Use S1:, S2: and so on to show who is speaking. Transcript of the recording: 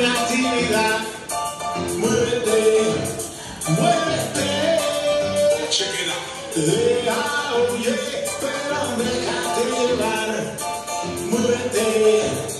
S1: tranquilidad. Muévete, muévete. Check it out. Deja, oye, pero déjate llevar. Muévete.